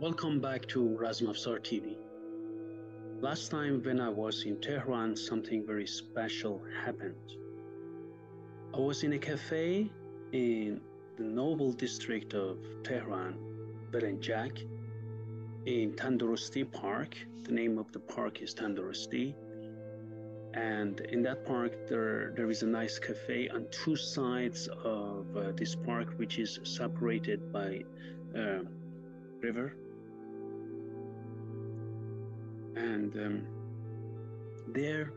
Welcome back to Razmafzar TV. Last time when I was in Tehran, something very special happened. I was in a cafe in the noble district of Tehran, Velenjak, in Tandorosti Park. The name of the park is Tandorosti. And in that park, there, there is a nice cafe on two sides of uh, this park, which is separated by a river. And um, there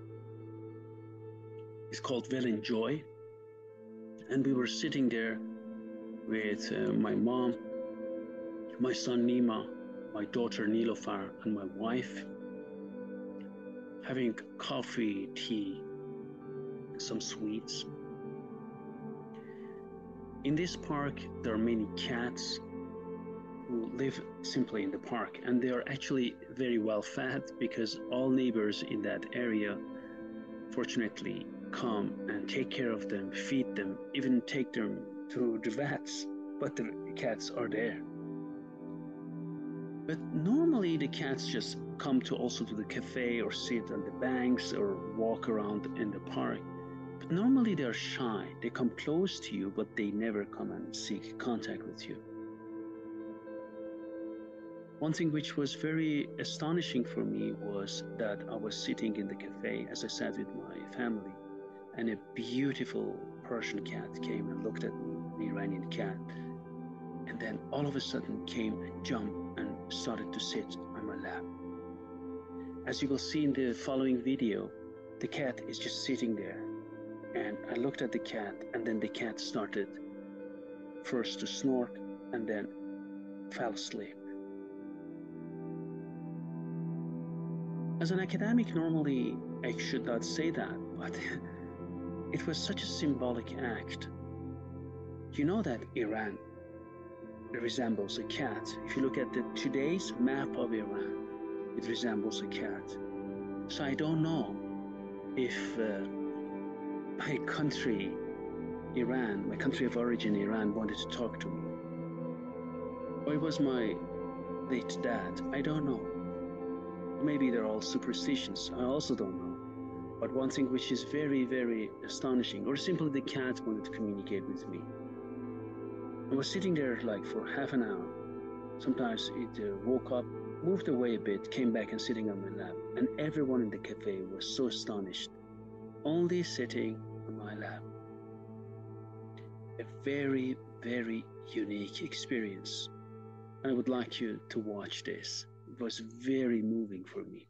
is called Velenjoy. And we were sitting there with uh, my mom, my son Nima, my daughter Nilofar, and my wife, having coffee, tea, some sweets. In this park, there are many cats who live simply in the park, and they are actually very well fed because all neighbors in that area, fortunately, come and take care of them, feed them, even take them to the vets, but the cats are there. But normally the cats just come to also to the cafe or sit on the banks or walk around in the park. But normally they're shy. They come close to you, but they never come and seek contact with you. One thing which was very astonishing for me was that I was sitting in the cafe, as I said, with my family, and a beautiful Persian cat came and looked at me, an Iranian cat, and then all of a sudden came and jumped and started to sit on my lap. As you will see in the following video, the cat is just sitting there, and I looked at the cat, and then the cat started first to snort and then fell asleep. As an academic, normally I should not say that, but it was such a symbolic act. You know that Iran resembles a cat. If you look at the today's map of Iran, it resembles a cat. So I don't know if uh, my country, Iran, my country of origin, Iran, wanted to talk to me. Or it was my late dad. I don't know. Maybe they're all superstitions. I also don't know. But one thing which is very, very astonishing, or simply the cat wanted to communicate with me. I was sitting there like for half an hour. Sometimes it uh, woke up, moved away a bit, came back and sitting on my lap. And everyone in the cafe was so astonished, only sitting on my lap. A very, very unique experience. I would like you to watch this. Was very moving for me.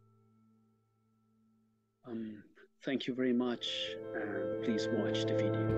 Um, thank you very much, and please watch the video.